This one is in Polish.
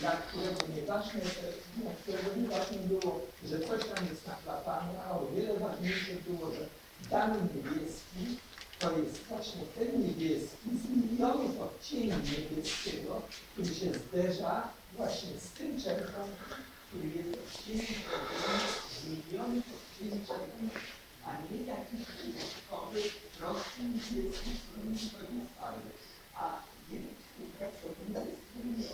dla którego nieważne, dla którego nieważne było, że coś tam jest naklapane, a o wiele ważniejsze było, że dany niebieski to jest właśnie ten niebieski z milionów odcieni niebieskiego, który się zderza właśnie z tym czerwem, który jest odcieniem czerwonym z milionów odcieni czerwonych, a nie jakiś przypadkowy, prosty niebieski, z którym to jest